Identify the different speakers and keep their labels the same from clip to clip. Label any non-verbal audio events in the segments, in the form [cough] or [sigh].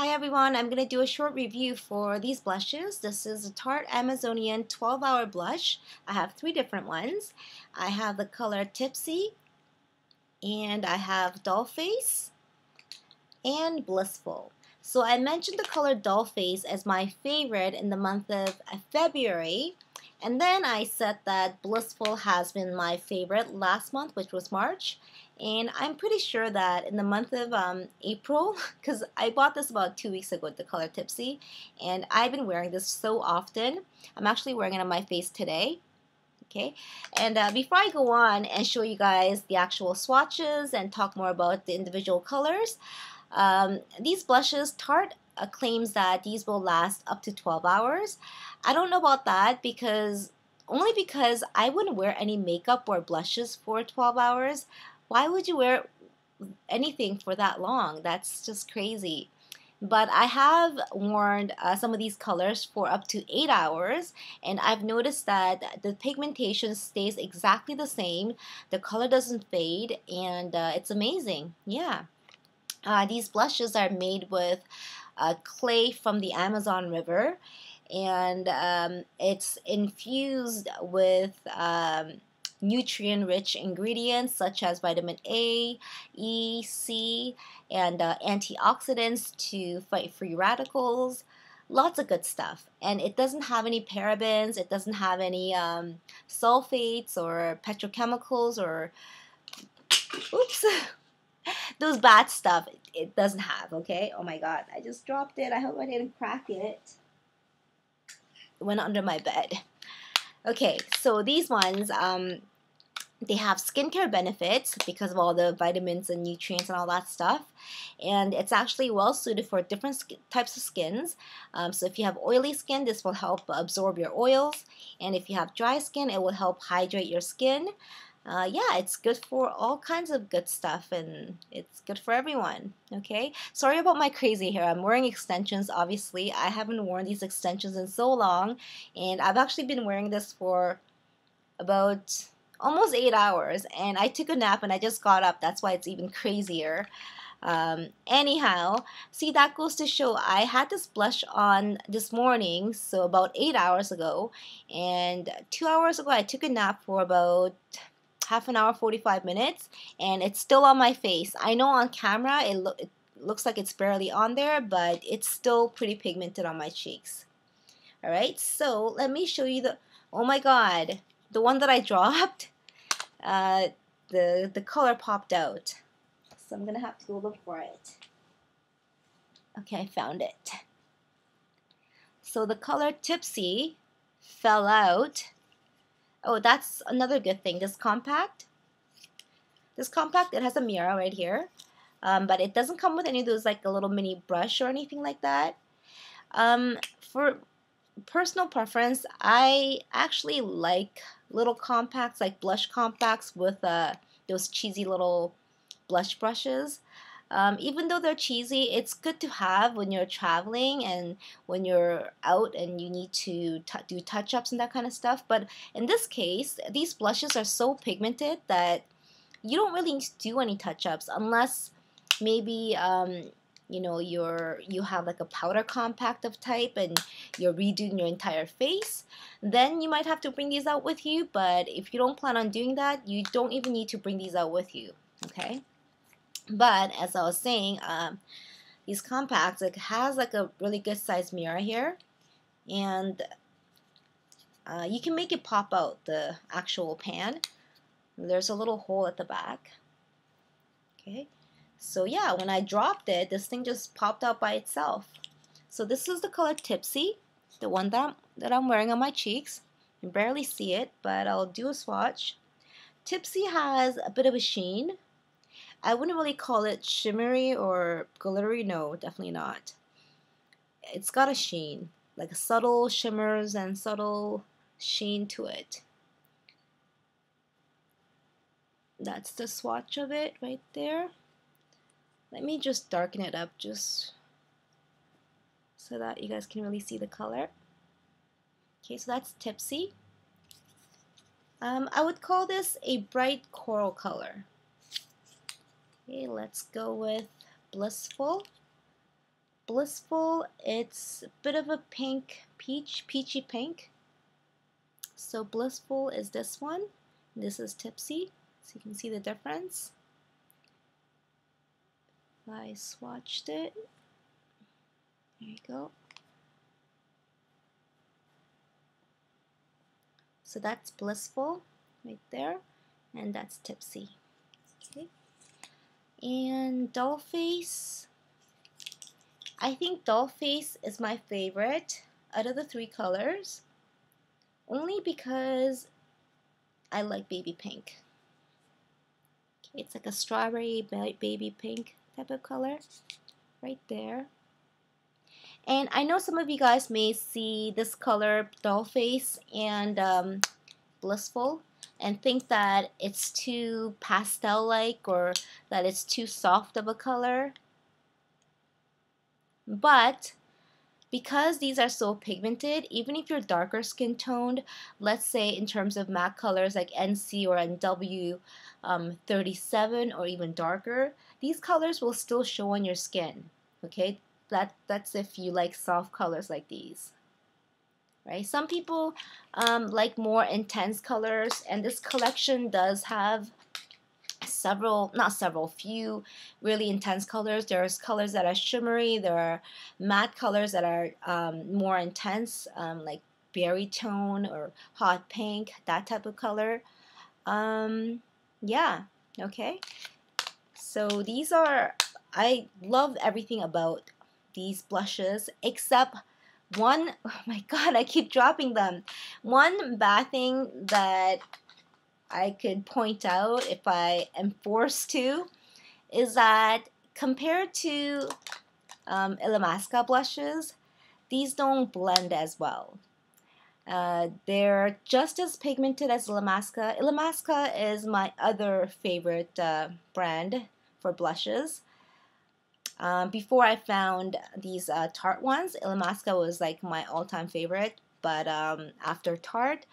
Speaker 1: Hi everyone, I'm going to do a short review for these blushes. This is a Tarte Amazonian 12 hour blush. I have three different ones. I have the color Tipsy, and I have Dollface, and Blissful. So I mentioned the color Dollface as my favorite in the month of February. And then I said that Blissful has been my favorite last month, which was March. And I'm pretty sure that in the month of um, April, [laughs] because I bought this about two weeks ago, at the color Tipsy, and I've been wearing this so often. I'm actually wearing it on my face today. Okay, and uh, before I go on and show you guys the actual swatches and talk more about the individual colors, um, these blushes, Tarte uh, claims that these will last up to 12 hours. I don't know about that because only because I wouldn't wear any makeup or blushes for 12 hours. Why would you wear anything for that long? That's just crazy. But I have worn uh, some of these colors for up to 8 hours and I've noticed that the pigmentation stays exactly the same. The color doesn't fade and uh, it's amazing. Yeah. Uh, these blushes are made with uh, clay from the Amazon River and um, it's infused with um, nutrient rich ingredients such as vitamin A, E, C, and uh, antioxidants to fight free radicals. Lots of good stuff. And it doesn't have any parabens, it doesn't have any um, sulfates or petrochemicals or, [coughs] oops, [laughs] those bad stuff. It doesn't have, okay? Oh my god, I just dropped it. I hope I didn't crack it. It went under my bed. Okay, so these ones, um, they have skincare benefits because of all the vitamins and nutrients and all that stuff. And it's actually well suited for different types of skins. Um, so if you have oily skin, this will help absorb your oils. And if you have dry skin, it will help hydrate your skin. Uh, yeah, it's good for all kinds of good stuff and it's good for everyone. Okay, sorry about my crazy hair. I'm wearing extensions, obviously. I haven't worn these extensions in so long, and I've actually been wearing this for about almost eight hours and I took a nap and I just got up. That's why it's even crazier. Um, anyhow, see that goes to show I had this blush on this morning, so about eight hours ago, and two hours ago I took a nap for about half an hour, 45 minutes, and it's still on my face. I know on camera it, lo it looks like it's barely on there, but it's still pretty pigmented on my cheeks. Alright, so let me show you the, oh my god, the one that I dropped, uh, the, the color popped out. So I'm going to have to go look for it. Okay, I found it. So the color Tipsy fell out. Oh, that's another good thing. This compact, this compact, it has a mirror right here. Um, but it doesn't come with any of those like a little mini brush or anything like that. Um, for personal preference, I actually like little compacts, like blush compacts with uh, those cheesy little blush brushes. Um, even though they're cheesy, it's good to have when you're traveling and when you're out and you need to do touch-ups and that kind of stuff. But in this case, these blushes are so pigmented that you don't really need to do any touch-ups unless maybe um, you know you're you have like a powder compact of type and you're redoing your entire face then you might have to bring these out with you but if you don't plan on doing that you don't even need to bring these out with you okay? But as I was saying um, these compacts it has like a really good size mirror here and uh, you can make it pop out the actual pan. There's a little hole at the back okay so yeah, when I dropped it, this thing just popped out by itself. So this is the color Tipsy, the one that I'm, that I'm wearing on my cheeks. You can barely see it, but I'll do a swatch. Tipsy has a bit of a sheen. I wouldn't really call it shimmery or glittery. No, definitely not. It's got a sheen, like subtle shimmers and subtle sheen to it. That's the swatch of it right there. Let me just darken it up just so that you guys can really see the color. Okay, so that's Tipsy. Um, I would call this a bright coral color. Okay, let's go with Blissful. Blissful, it's a bit of a pink, peach, peachy pink. So Blissful is this one. This is Tipsy, so you can see the difference. I swatched it. There you go. So that's blissful right there, and that's tipsy. Okay. And Dollface, I think Dollface is my favorite out of the three colors, only because I like baby pink. It's like a strawberry baby pink type of color right there. And I know some of you guys may see this color doll face and um, Blissful and think that it's too pastel-like or that it's too soft of a color. But because these are so pigmented, even if you're darker skin toned, let's say in terms of MAC colors like NC or NW um, 37 or even darker, these colors will still show on your skin. Okay, that that's if you like soft colors like these. Right, some people um, like more intense colors, and this collection does have several, not several, few really intense colors. There's colors that are shimmery. There are matte colors that are um, more intense, um, like berry tone or hot pink, that type of color. Um, yeah, okay. So these are, I love everything about these blushes except one, [laughs] oh my god, I keep dropping them. One bad thing that I could point out if I am forced to is that compared to um, Illamasqua blushes, these don't blend as well. Uh, they're just as pigmented as Illamasqua. Illamasqua is my other favorite uh, brand for blushes. Um, before I found these uh, Tarte ones, Illamasqua was like my all-time favorite. But um, after Tarte,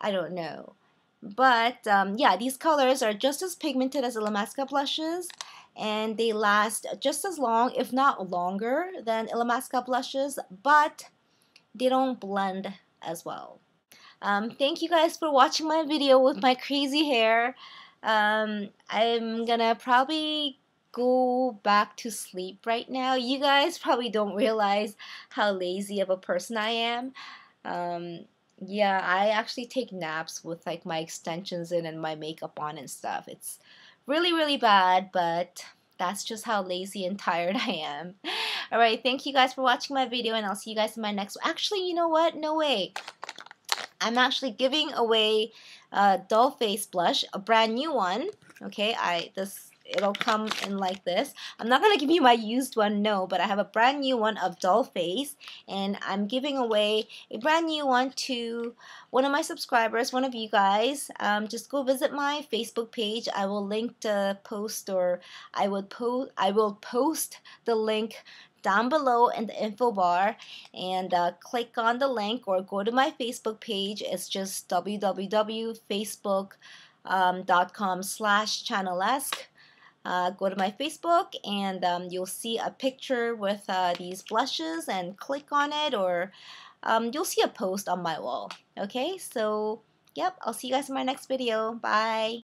Speaker 1: I don't know. But um, yeah, these colors are just as pigmented as the Illamasqua blushes and they last just as long, if not longer, than Illamasqua blushes, but they don't blend as well. Um, thank you guys for watching my video with my crazy hair. Um, I'm gonna probably go back to sleep right now. You guys probably don't realize how lazy of a person I am. Um, yeah, I actually take naps with like my extensions in and my makeup on and stuff. It's really, really bad, but that's just how lazy and [laughs] tired I am. Alright, thank you guys for watching my video and I'll see you guys in my next Actually, you know what? No way. I'm actually giving away a doll face blush, a brand new one. Okay, I this it'll come in like this. I'm not gonna give you my used one, no, but I have a brand new one of Dollface, and I'm giving away a brand new one to one of my subscribers, one of you guys. Um, just go visit my Facebook page. I will link the post, or I would post. I will post the link down below in the info bar and uh, click on the link or go to my Facebook page. It's just www.facebook.com um, slash channelesque uh, go to my Facebook and um, you'll see a picture with uh, these blushes and click on it or um, you'll see a post on my wall. Okay, so yep, I'll see you guys in my next video. Bye.